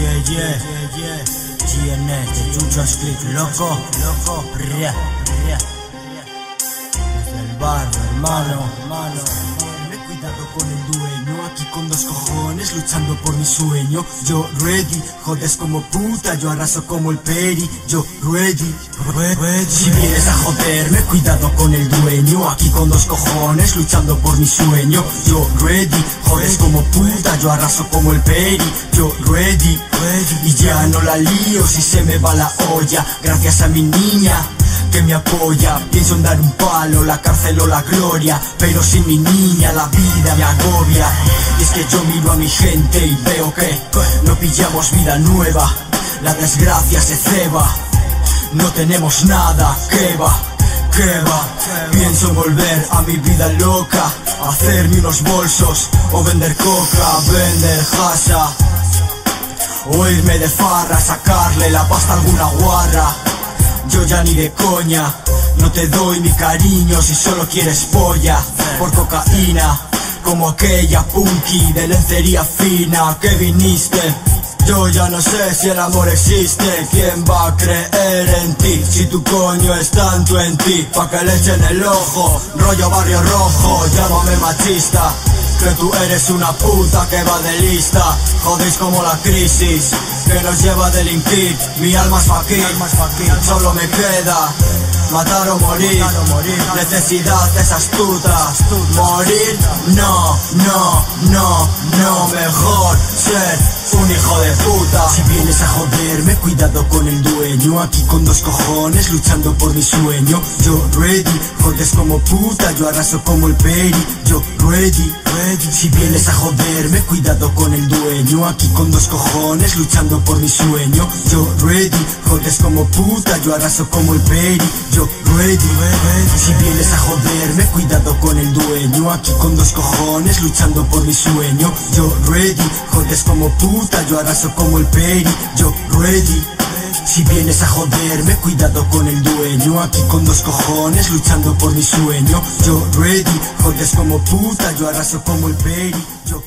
yeah, yeah. GNS, Chuchas Click, loco, loco, ria, ria. Desde el barrio, hermano, hermano. Cuidado con el dueño, luchando por mi sueño. Yo ready, jodes como puta, yo arraso como el peri. Yo ready, ready. Si vienes a joderme, cuidado con el dueño, aquí con dos cojones, luchando por mi sueño. Yo ready, jodes como puta, yo arraso como el peri. Yo ready, ready. Y ya no la lío si se me va la olla, gracias a mi niña que me apoya. Pienso en dar un palo, la cárcel o la gloria. Pero sin mi niña la vida me agobia Y es que yo miro a mi gente y veo que No pillamos vida nueva. La desgracia se ceba. No tenemos nada, que va, que va. Pienso en volver a mi vida loca. Hacerme unos bolsos O vender coca, vender jasa. O irme de farra, sacarle la pasta a alguna guarra yo ya ni de coña. No te doy mi cariño si solo quieres polla. Por cocaína Como aquella punky de lencería fina que viniste. Yo ya no sé si el amor existe. ¿Quién va a creer en ti? Si tu coño es tanto en ti Pa' que le echen el ojo. Rollo barrio rojo Llámame machista que tú eres una puta que va de lista. Jodéis como la crisis Que nos lleva a delinquir. Mi alma es fakir Solo me queda Matar o morir. Necesidad es astuta. Morir No, no, no, no Mejor un hijo de puta. Si vienes a joderme, cuidado con el dueño. Aquí con dos cojones, luchando por mi sueño. Yo ready, jodes como puta Yo arraso como el peri. Yo ready, ready. Si vienes a joderme, cuidado con el dueño. Aquí con dos cojones, luchando por mi sueño. Yo ready, jodes como puta Yo arraso como el peri. Yo ready, ready. Si vienes a joderme, cuidado con el dueño Aquí con dos cojones, luchando por mi sueño. Yo ready, jodes como puta Yo arraso como el peri. Yo ready si vienes a joderme, cuidado con el dueño Aquí con dos cojones, luchando por mi sueño. Yo ready, jodes como puta Yo arraso como el peri. Yo